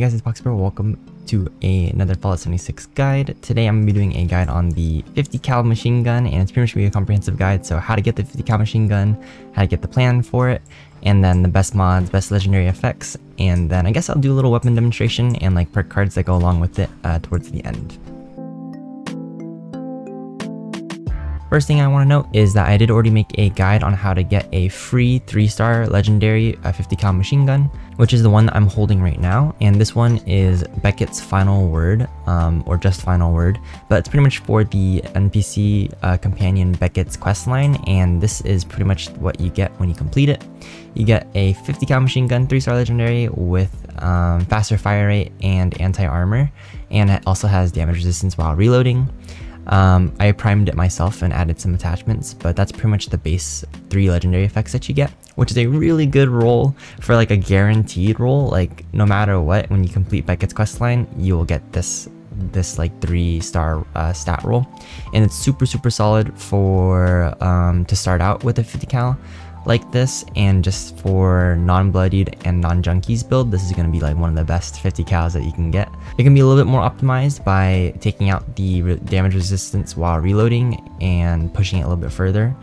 Hey guys, it's PoxiiPro. Welcome to a, another Fallout 76 guide. Today I'm going to be doing a guide on the 50 cal machine gun and it's pretty much going to be a comprehensive guide. So how to get the 50 cal machine gun, how to get the plan for it, and then the best mods, best legendary effects, and then I guess I'll do a little weapon demonstration and like perk cards that go along with it uh, towards the end. First thing I want to note is that I did already make a guide on how to get a free 3-star legendary 50 cal machine gun, which is the one that I'm holding right now. And this one is Beckett's Final Word, um, or just Final Word, but it's pretty much for the NPC uh, companion Beckett's questline, and this is pretty much what you get when you complete it. You get a 50 cal machine gun 3-star legendary with um, faster fire rate and anti-armor, and it also has damage resistance while reloading. Um, I primed it myself and added some attachments, but that's pretty much the base three legendary effects that you get, which is a really good roll for like a guaranteed roll. Like no matter what, when you complete Beckett's questline, you will get this this like three star uh, stat roll, and it's super super solid for um, to start out with a 50 cal like this and just for non-bloodied and non-junkies build this is going to be like one of the best 50 cals that you can get. It can be a little bit more optimized by taking out the re damage resistance while reloading and pushing it a little bit further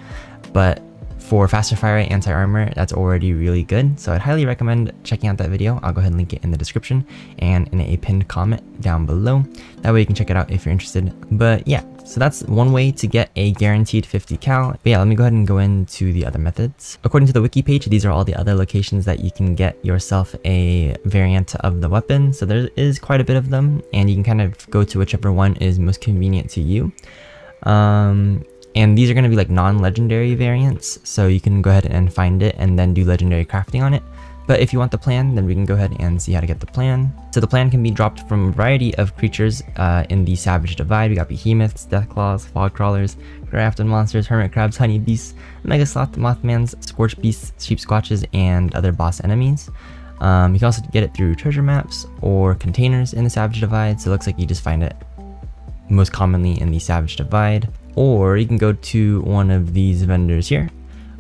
but for faster fire anti-armor that's already really good so i'd highly recommend checking out that video i'll go ahead and link it in the description and in a pinned comment down below that way you can check it out if you're interested but yeah so that's one way to get a guaranteed 50 cal. But yeah, let me go ahead and go into the other methods. According to the wiki page, these are all the other locations that you can get yourself a variant of the weapon. So there is quite a bit of them and you can kind of go to whichever one is most convenient to you. Um, and these are going to be like non-legendary variants. So you can go ahead and find it and then do legendary crafting on it. But if you want the plan, then we can go ahead and see how to get the plan. So the plan can be dropped from a variety of creatures uh, in the Savage Divide. We got behemoths, deathclaws, fog crawlers, grafted monsters, hermit crabs, honey beasts, mega sloth, mothmans, scorch beasts, sheep squatches, and other boss enemies. Um, you can also get it through treasure maps or containers in the Savage Divide. So it looks like you just find it most commonly in the Savage Divide. Or you can go to one of these vendors here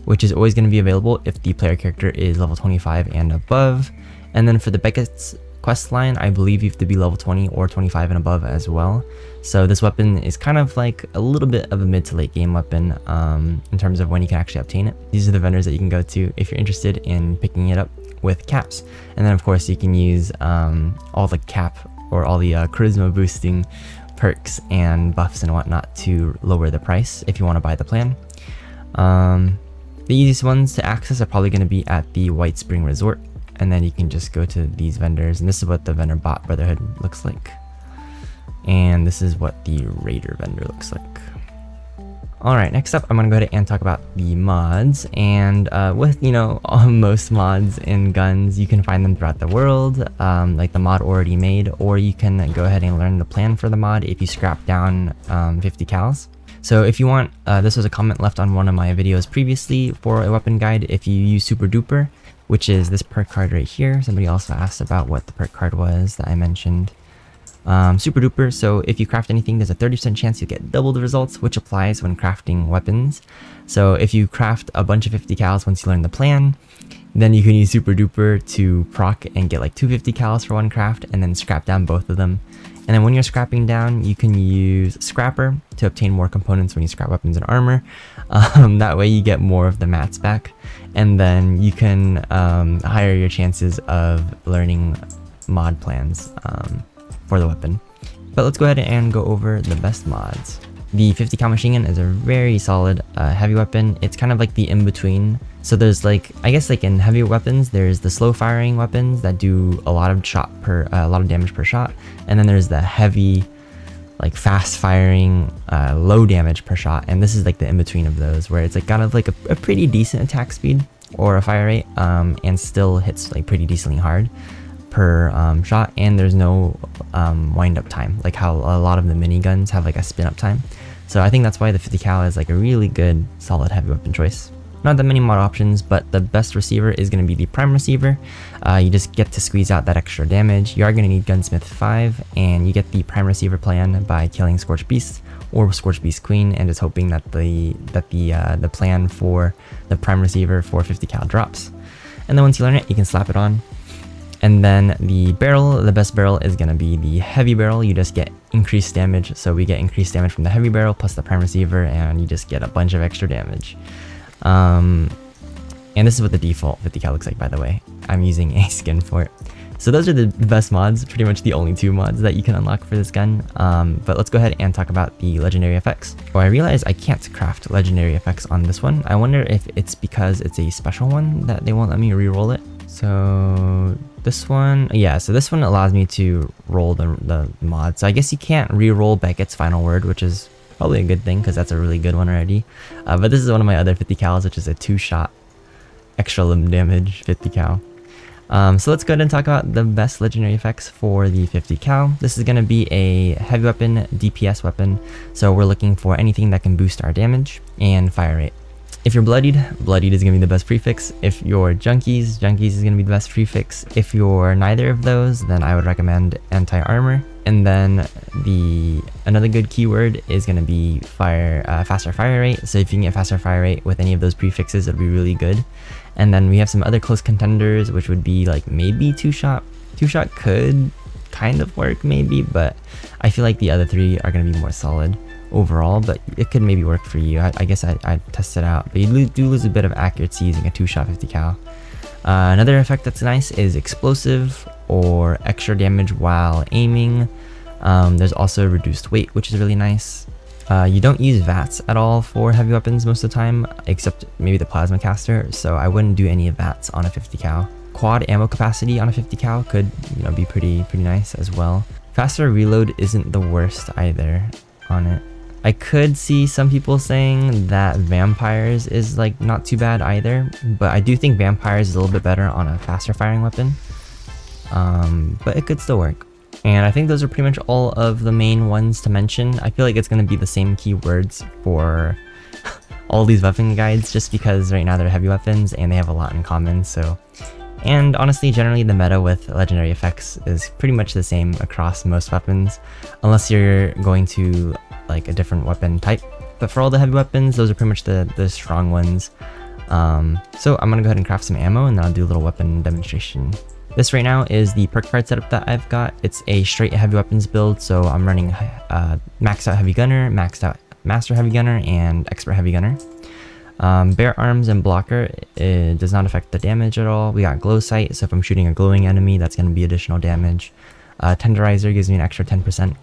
which is always going to be available if the player character is level 25 and above. And then for the Beckett's quest line, I believe you have to be level 20 or 25 and above as well. So this weapon is kind of like a little bit of a mid to late game weapon um, in terms of when you can actually obtain it. These are the vendors that you can go to if you're interested in picking it up with caps. And then of course you can use um, all the cap or all the uh, charisma boosting perks and buffs and whatnot to lower the price if you want to buy the plan. Um, the easiest ones to access are probably going to be at the White Spring Resort, and then you can just go to these vendors, and this is what the vendor bot Brotherhood looks like. And this is what the Raider vendor looks like. Alright, next up I'm to go ahead and talk about the mods, and uh, with, you know, most mods in guns, you can find them throughout the world, um, like the mod already made, or you can go ahead and learn the plan for the mod if you scrap down um, 50 cals. So if you want, uh, this was a comment left on one of my videos previously for a weapon guide if you use Super Duper, which is this perk card right here. Somebody also asked about what the perk card was that I mentioned. Um, super duper, so if you craft anything, there's a 30% chance you'll get double the results, which applies when crafting weapons. So if you craft a bunch of 50 cals once you learn the plan, then you can use super duper to proc and get like 250 cals for one craft and then scrap down both of them. And then when you're scrapping down, you can use Scrapper to obtain more components when you scrap weapons and armor. Um, that way you get more of the mats back. And then you can um, higher your chances of learning mod plans um, for the weapon. But let's go ahead and go over the best mods. The 50 cal machine gun is a very solid uh, heavy weapon. It's kind of like the in-between so there's like, I guess like in heavy weapons, there's the slow firing weapons that do a lot of shot per, uh, a lot of damage per shot. And then there's the heavy, like fast firing, uh, low damage per shot. And this is like the in-between of those where it's like kind of like a, a pretty decent attack speed or a fire rate um, and still hits like pretty decently hard per um, shot. And there's no um, wind up time, like how a lot of the miniguns have like a spin up time. So I think that's why the 50 cal is like a really good solid heavy weapon choice. Not that many mod options, but the best receiver is going to be the prime receiver. Uh, you just get to squeeze out that extra damage. You are going to need Gunsmith 5, and you get the prime receiver plan by killing Scorch Beast or Scorch Beast Queen, and just hoping that the that the uh, the plan for the prime receiver for 50 cal drops. And then once you learn it, you can slap it on, And then the barrel, the best barrel is going to be the heavy barrel. You just get increased damage. So we get increased damage from the heavy barrel plus the prime receiver and you just get a bunch of extra damage. Um, and this is what the default 50 cal looks like, by the way. I'm using a skin for it. So those are the best mods, pretty much the only two mods that you can unlock for this gun. Um, but let's go ahead and talk about the legendary effects. Oh, I realize I can't craft legendary effects on this one. I wonder if it's because it's a special one that they won't let me re-roll it. So this one, yeah, so this one allows me to roll the, the mod. So I guess you can't re-roll Beckett's final word, which is probably a good thing because that's a really good one already. Uh, but this is one of my other 50 cals, which is a two-shot extra limb damage 50 cal. Um, so let's go ahead and talk about the best legendary effects for the 50 cal. This is going to be a heavy weapon DPS weapon, so we're looking for anything that can boost our damage and fire rate. If you're bloodied, bloodied is going to be the best prefix. If you're junkies, junkies is going to be the best prefix. If you're neither of those, then I would recommend anti-armor. And then the another good keyword is going to be fire uh, faster fire rate. So if you can get faster fire rate with any of those prefixes, it'll be really good. And then we have some other close contenders, which would be like maybe two shot. Two shot could kind of work maybe, but I feel like the other three are going to be more solid overall, but it could maybe work for you. I, I guess I, I test it out, but you do lose a bit of accuracy using a two shot 50 cal. Uh, another effect that's nice is explosive or extra damage while aiming. Um, there's also reduced weight, which is really nice. Uh, you don't use VATS at all for heavy weapons most of the time, except maybe the plasma caster, so I wouldn't do any of VATS on a 50 cal. Quad ammo capacity on a 50 cal could you know, be pretty pretty nice as well. Faster reload isn't the worst either on it. I could see some people saying that vampires is like not too bad either, but I do think vampires is a little bit better on a faster firing weapon. Um, but it could still work. And I think those are pretty much all of the main ones to mention. I feel like it's going to be the same keywords for all these weapon guides just because right now they're heavy weapons and they have a lot in common. So, And honestly, generally the meta with legendary effects is pretty much the same across most weapons unless you're going to like a different weapon type. But for all the heavy weapons, those are pretty much the, the strong ones. Um, so I'm to go ahead and craft some ammo and then I'll do a little weapon demonstration. This right now is the perk card setup that I've got. It's a straight heavy weapons build, so I'm running uh, maxed out heavy gunner, maxed out master heavy gunner, and expert heavy gunner. Um, Bear Arms and blocker it does not affect the damage at all. We got glow sight, so if I'm shooting a glowing enemy, that's going to be additional damage. Uh, tenderizer gives me an extra 10%.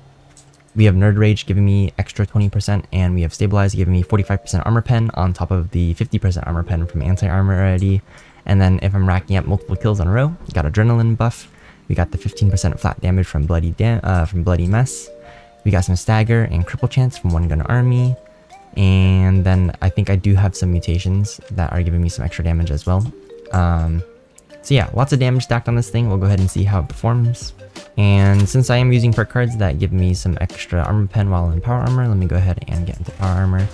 We have Nerd Rage giving me extra 20%, and we have Stabilize giving me 45% armor pen on top of the 50% armor pen from anti-armor already. And then if I'm racking up multiple kills in a row, we got adrenaline buff. We got the 15% flat damage from bloody uh, from bloody mess. We got some stagger and cripple chance from one gun army. And then I think I do have some mutations that are giving me some extra damage as well. Um, so yeah, lots of damage stacked on this thing. We'll go ahead and see how it performs. And since I am using perk cards that give me some extra armor pen while in power armor, let me go ahead and get into power armor.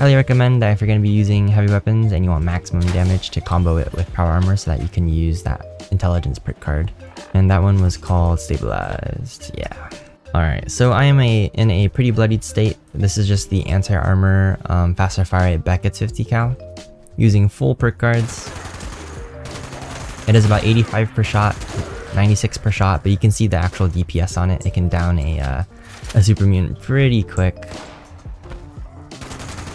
Highly recommend that if you're going to be using heavy weapons and you want maximum damage to combo it with power armor so that you can use that intelligence perk card. And that one was called stabilized, yeah. Alright, so I am a in a pretty bloodied state. This is just the anti-armor um, faster fire rate Beckett's 50 cal. Using full perk cards. It is about 85 per shot, 96 per shot, but you can see the actual DPS on it. It can down a, uh, a super mutant pretty quick.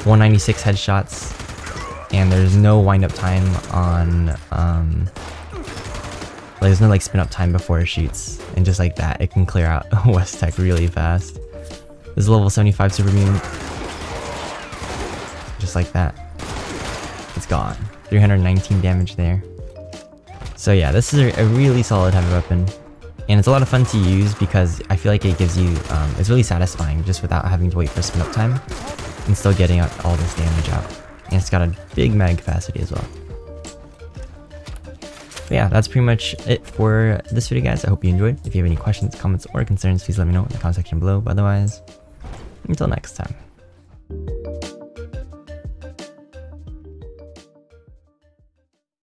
196 headshots, and there's no wind up time on, um, like, there's no like spin up time before it shoots, and just like that, it can clear out West Tek really fast. This is level 75 super mutant. Just like that. It's gone. 319 damage there. So yeah, this is a, really solid heavy weapon. And it's a lot of fun to use because I feel like it gives you, um, it's really satisfying just without having to wait for spin up time and still getting all this damage out. And it's got a big mag capacity as well. But yeah, that's pretty much it for this video, guys. I hope you enjoyed. If you have any questions, comments, or concerns, please let me know in the comment section below. But otherwise, until next time.